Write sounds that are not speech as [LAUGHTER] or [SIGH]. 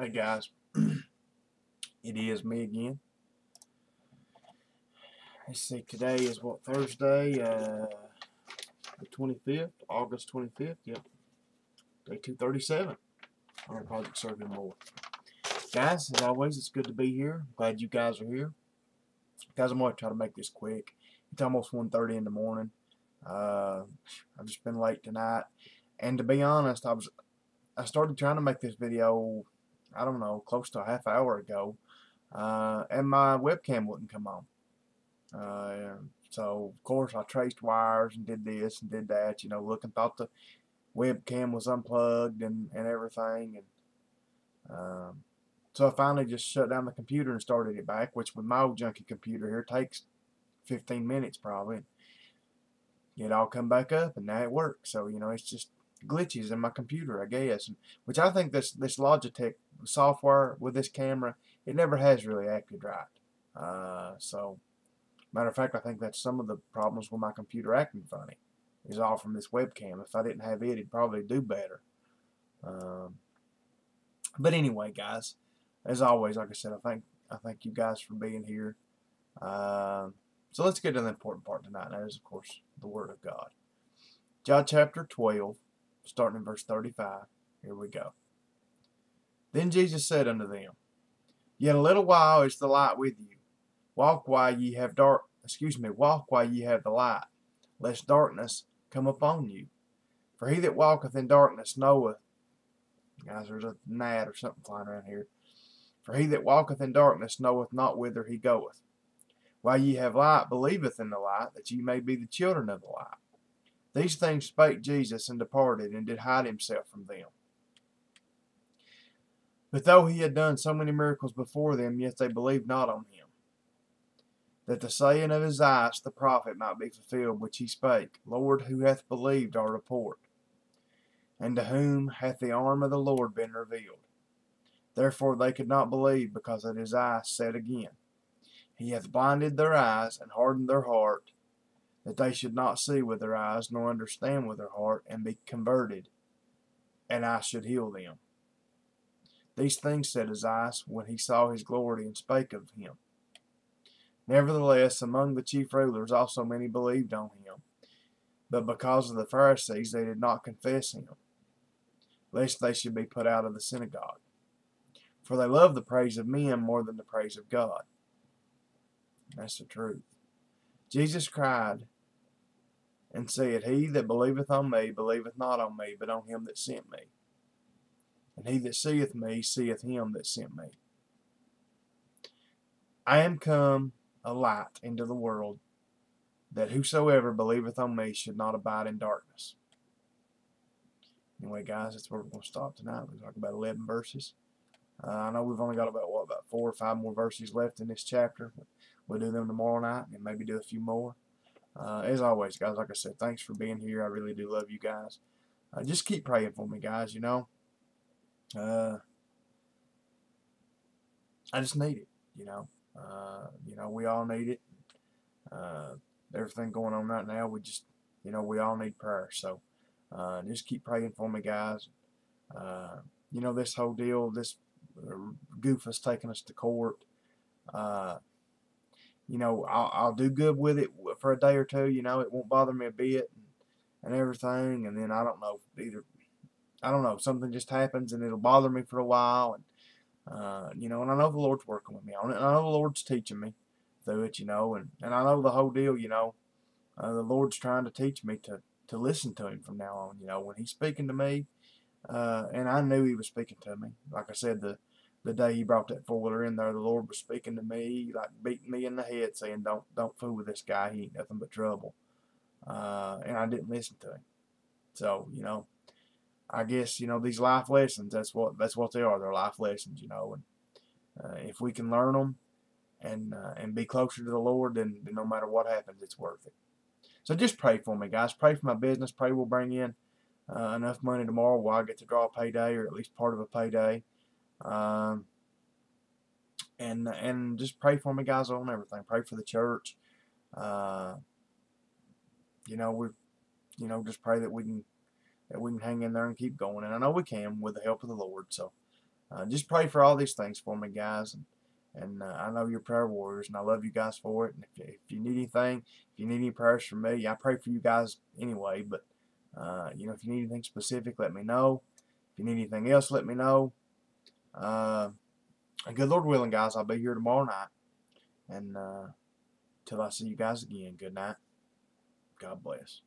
Hey guys, [CLEARS THROAT] it is me again. Let's see, today is what, Thursday, uh, the 25th, August 25th, yep, day 237 on Project Serving More. Guys, as always, it's good to be here. Glad you guys are here. Guys, I'm going to try to make this quick. It's almost 1.30 in the morning. Uh, I've just been late tonight. And to be honest, I was I started trying to make this video I don't know, close to a half hour ago, uh, and my webcam wouldn't come on. Uh, so, of course, I traced wires and did this and did that, you know, looking, thought the webcam was unplugged and, and everything. And um, So I finally just shut down the computer and started it back, which with my old junky computer here takes 15 minutes probably. It all come back up and now it works. So, you know, it's just glitches in my computer, I guess. Which I think this this Logitech software with this camera, it never has really acted right. Uh, so, matter of fact, I think that's some of the problems with my computer acting funny. Is all from this webcam. If I didn't have it, it'd probably do better. Um, but anyway, guys, as always, like I said, I thank I thank you guys for being here. Uh, so let's get to the important part tonight. And that is, of course, the Word of God. John chapter 12, starting in verse 35. Here we go. Then Jesus said unto them, Yet a little while is the light with you. Walk while ye have dark excuse me, walk while ye have the light, lest darkness come upon you. For he that walketh in darkness knoweth guys, there's a gnat or something flying around here. For he that walketh in darkness knoweth not whither he goeth. While ye have light, believeth in the light, that ye may be the children of the light. These things spake Jesus, and departed, and did hide himself from them. But though he had done so many miracles before them, yet they believed not on him. That the saying of Isaiah the prophet might be fulfilled, which he spake, Lord, who hath believed our report? And to whom hath the arm of the Lord been revealed? Therefore they could not believe, because that Isaiah said again, He hath blinded their eyes, and hardened their heart, that they should not see with their eyes, nor understand with their heart, and be converted, and I should heal them. These things said Isaiah when he saw his glory and spake of him. Nevertheless, among the chief rulers also many believed on him. But because of the Pharisees, they did not confess him, lest they should be put out of the synagogue. For they love the praise of men more than the praise of God. That's the truth. Jesus cried and said, He that believeth on me believeth not on me, but on him that sent me. And he that seeth me seeth him that sent me. I am come a light into the world, that whosoever believeth on me should not abide in darkness. Anyway, guys, that's where we're going to stop tonight. We'll talk about 11 verses. Uh, I know we've only got about, what, about four or five more verses left in this chapter. We'll do them tomorrow night and maybe do a few more. Uh, as always, guys, like I said, thanks for being here. I really do love you guys. Uh, just keep praying for me, guys, you know. Uh, I just need it, you know. Uh, you know, we all need it. Uh, everything going on right now, we just, you know, we all need prayer. So uh, just keep praying for me, guys. Uh, you know, this whole deal, this goof has taken us to court. Uh, you know, I'll, I'll do good with it for a day or two. You know, it won't bother me a bit and, and everything. And then I don't know either I don't know, something just happens and it'll bother me for a while. And, uh, you know, and I know the Lord's working with me on it. And I know the Lord's teaching me through it, you know. And, and I know the whole deal, you know. Uh, the Lord's trying to teach me to, to listen to Him from now on, you know. When He's speaking to me, uh, and I knew He was speaking to me. Like I said, the the day He brought that four wheeler in there, the Lord was speaking to me, like beating me in the head, saying, "Don't don't fool with this guy. He ain't nothing but trouble." Uh, and I didn't listen to Him. So you know, I guess you know these life lessons. That's what that's what they are. They're life lessons, you know. And uh, if we can learn them and uh, and be closer to the Lord, then, then no matter what happens, it's worth it. So just pray for me, guys. Pray for my business. Pray we'll bring in uh, enough money tomorrow while I get to draw a payday or at least part of a payday. Um, and and just pray for me, guys, on everything. Pray for the church. Uh, you know we, you know, just pray that we can that we can hang in there and keep going. And I know we can with the help of the Lord. So uh, just pray for all these things for me, guys. And, and uh, I know you're prayer warriors, and I love you guys for it. And if, if you need anything, if you need any prayers from me, I pray for you guys anyway. But uh, you know, if you need anything specific, let me know. If you need anything else, let me know. Uh, and good Lord willing, guys, I'll be here tomorrow night. And uh, till I see you guys again, good night. God bless.